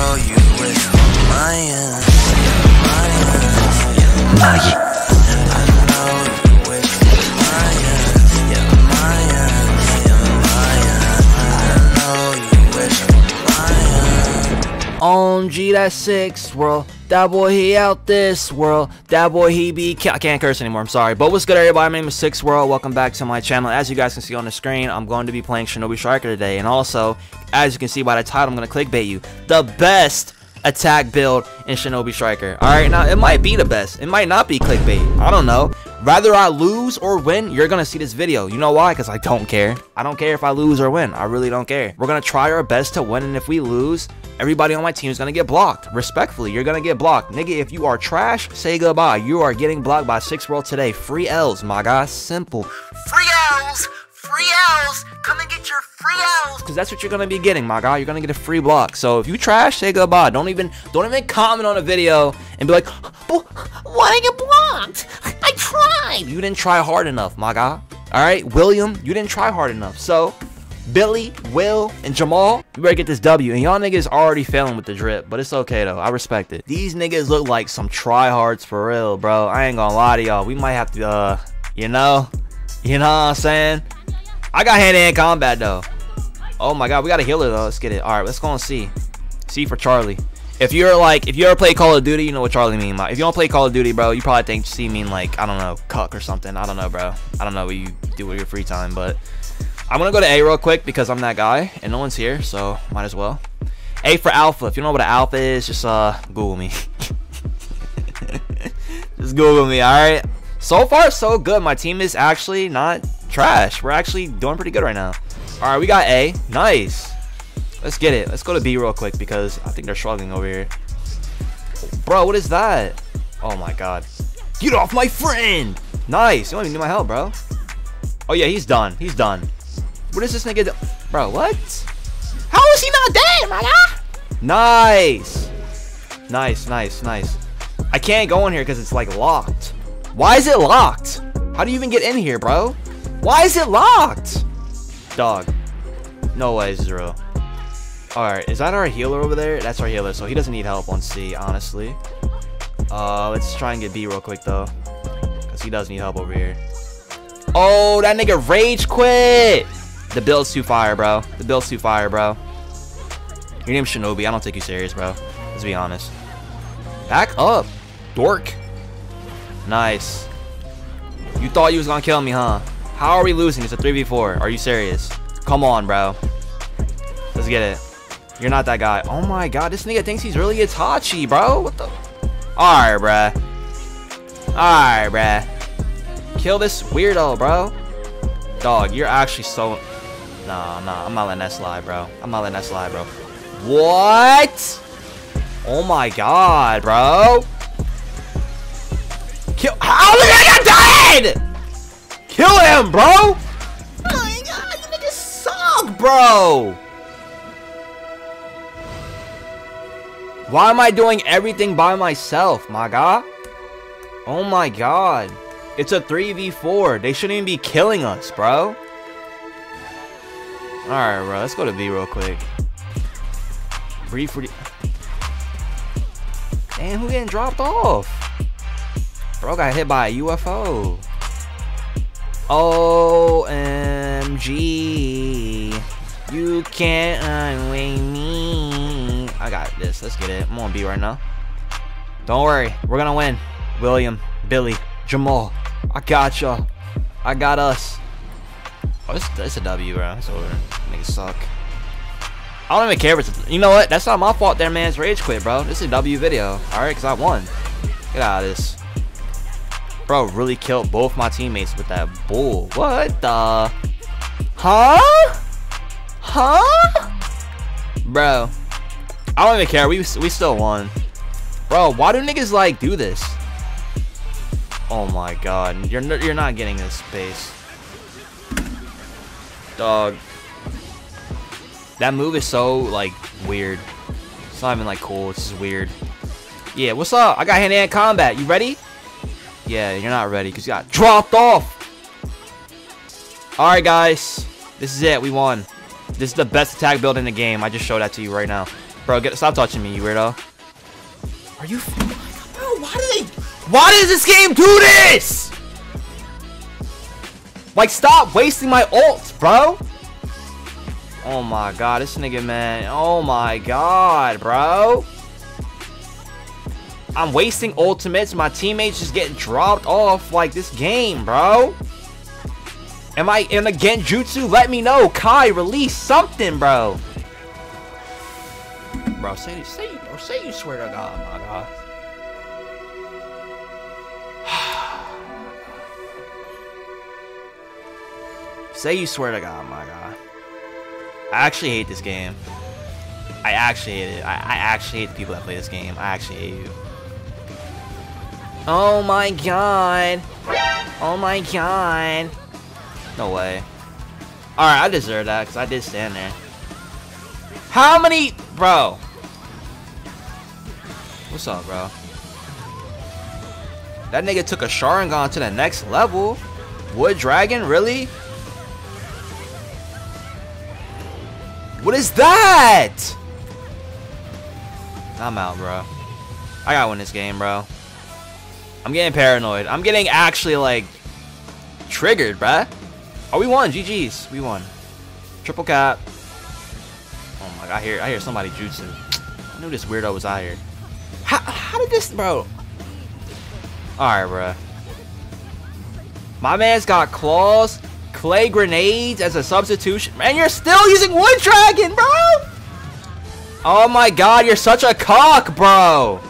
you G, that's six world. That boy, he out this world. That boy, he be. I can't curse anymore. I'm sorry. But what's good, everybody? My name is Six World. Welcome back to my channel. As you guys can see on the screen, I'm going to be playing Shinobi Striker today. And also, as you can see by the title, I'm going to clickbait you. The best attack build in Shinobi Striker. Alright, now it might be the best. It might not be clickbait. I don't know. Rather I lose or win, you're gonna see this video. You know why? Because I don't care. I don't care if I lose or win. I really don't care. We're gonna try our best to win, and if we lose, everybody on my team is gonna get blocked. Respectfully, you're gonna get blocked. Nigga, if you are trash, say goodbye. You are getting blocked by Six World today. Free L's, my guy. Simple. Free L's! Free L's! Come and get your free L's! Because that's what you're gonna be getting, my guy. You're gonna get a free block. So if you trash, say goodbye. Don't even don't even comment on a video and be like, why did I get blocked? I tried. You didn't try hard enough, my guy. Alright, William, you didn't try hard enough. So Billy, Will, and Jamal, you better get this W. And y'all niggas already failing with the drip, but it's okay though. I respect it. These niggas look like some tryhards for real, bro. I ain't gonna lie to y'all. We might have to, uh, you know, you know what I'm saying? I got hand-to-hand combat though. Oh my god, we got a healer though. Let's get it. All right, let's go and see. See for Charlie. If you're like, if you ever play Call of Duty, you know what Charlie mean. If you don't play Call of Duty, bro, you probably think C mean like, I don't know, cuck or something. I don't know, bro. I don't know what you do with your free time, but I'm gonna go to A real quick because I'm that guy and no one's here, so might as well. A for Alpha. If you don't know what an Alpha is, just uh, Google me. just Google me, all right. So far, so good. My team is actually not trash. We're actually doing pretty good right now. All right, we got A. Nice. Let's get it. Let's go to B real quick because I think they're struggling over here. Bro, what is that? Oh my god. Get off my friend! Nice. You don't even need my help, bro. Oh yeah, he's done. He's done. What is this nigga do? Bro, what? How is he not dead, my guy? Nice. Nice, nice, nice. I can't go in here because it's like locked. Why is it locked? How do you even get in here, bro? Why is it locked? Dog. No way, Zero. Alright, is that our healer over there? That's our healer, so he doesn't need help on C, honestly. Uh, let's try and get B real quick, though. Because he does need help over here. Oh, that nigga rage quit! The build's too fire, bro. The build's too fire, bro. Your name's Shinobi. I don't take you serious, bro. Let's be honest. Back up, dork. Nice. You thought you was gonna kill me, huh? How are we losing? It's a 3v4. Are you serious? Come on, bro. Let's get it. You're not that guy. Oh my god, this nigga thinks he's really Itachi, bro. What the? Alright, bruh. Alright, bruh. Kill this weirdo, bro. Dog, you're actually so... Nah, nah, I'm not letting that slide, bro. I'm not letting that slide, bro. What? Oh my god, bro. Kill... How the nigga died? Kill him, bro. Oh my god, you niggas suck, bro. Why am I doing everything by myself, my god? Oh my god. It's a 3v4. They shouldn't even be killing us, bro. Alright, bro. Let's go to B real quick. Brief. Damn, who getting dropped off? Bro got hit by a UFO. OMG. You can't unway me. I got this. Let's get it. I'm on B right now. Don't worry. We're going to win. William, Billy, Jamal. I got y'all. I got us. Oh, it's, it's a W, bro. It's over. Niggas suck. I don't even care if it's... You know what? That's not my fault there, man's rage quit, bro. This is a W video. Alright, because I won. Get out of this. Bro, really killed both my teammates with that bull. What the... Huh? Huh? Bro. I don't even care. We, we still won. Bro, why do niggas, like, do this? Oh my god. You're, you're not getting this space. Dog. That move is so, like, weird. It's not even, like, cool. It's just weird. Yeah, what's up? I got hand-to-hand -hand combat. You ready? Yeah, you're not ready because you got dropped off. Alright, guys. This is it. We won. This is the best attack build in the game. I just showed that to you right now. Bro, get stop touching me, you weirdo. Are you Bro, why do they Why does this game do this? Like stop wasting my ult, bro. Oh my god, this nigga man. Oh my god, bro. I'm wasting ultimates. My teammates just getting dropped off like this game, bro. Am I in a Genjutsu? Let me know. Kai, release something, bro. Bro, say, say, bro, say you swear to God, my God. Say you swear to God, my God. I actually hate this game. I actually hate it. I, I actually hate the people that play this game. I actually hate you. Oh my god. Oh my god. No way. Alright, I deserve that because I did stand there. How many... Bro. What's up, bro? That nigga took a Sharingan to the next level. Wood Dragon? Really? What is that? I'm out, bro. I gotta win this game, bro. I'm getting paranoid. I'm getting actually, like, triggered, bruh. Oh, we won. GG's. We won. Triple cap. Oh my god, I hear, I hear somebody jutsu. I knew this weirdo was out here. How, how did this, bro? Alright, bro. My man's got claws, clay grenades as a substitution. Man, you're still using wood dragon, bro! Oh my god, you're such a cock, bro!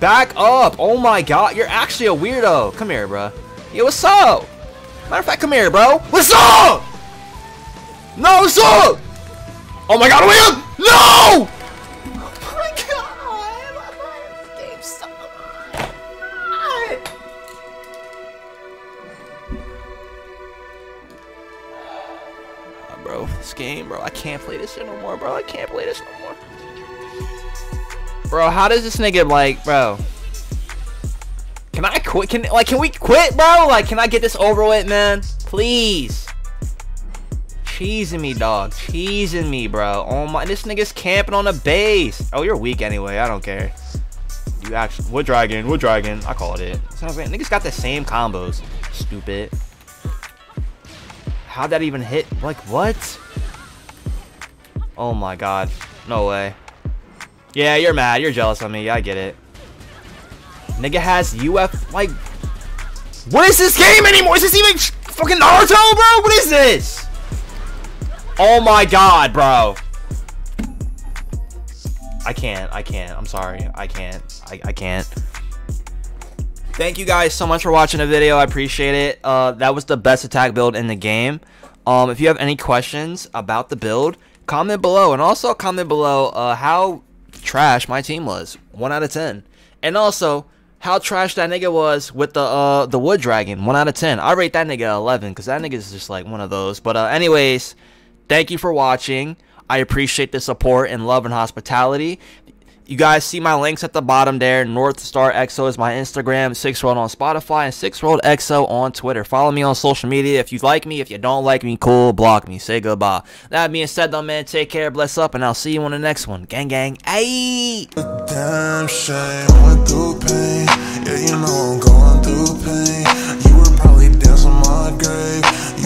Back up! Oh my god, you're actually a weirdo. Come here, bro. Yo, what's up? Matter of fact, come here, bro. What's up? No, what's up? Oh my god, wait up! No! Bro, this game, bro. I can't play this shit no more, bro. I can't play this no more. Bro, how does this nigga like, bro? Can I quit? Can like, can we quit, bro? Like, can I get this over with, man? Please. Cheesing me, dog. Cheesing me, bro. Oh my, this nigga's camping on the base. Oh, you're weak anyway. I don't care. You actually, wood dragon, wood dragon. I called it. Sounds niggas got the same combos. Stupid. How'd that even hit? Like, what? Oh my god. No way. Yeah, you're mad. You're jealous of me. I get it. Nigga has UF, like... What is this game anymore? Is this even fucking Naruto, bro? What is this? Oh my god, bro. I can't. I can't. I'm sorry. I can't. I, I can't. Thank you guys so much for watching the video. I appreciate it. Uh, that was the best attack build in the game. Um, if you have any questions about the build, comment below. And also comment below uh, how trash my team was. 1 out of 10. And also, how trash that nigga was with the uh the wood dragon. 1 out of 10. I rate that nigga 11 because that nigga is just like one of those. But uh, anyways, thank you for watching. I appreciate the support and love and hospitality. You guys see my links at the bottom there. North Star EXO is my Instagram, Six World on Spotify, and Six World EXO on Twitter. Follow me on social media. If you like me, if you don't like me, cool, block me. Say goodbye. That being said, though, man, take care, bless up, and I'll see you on the next one. Gang, gang, ayy. Damn shame, went through pain. Yeah, you know I'm going through pain. You would probably dance on my grave.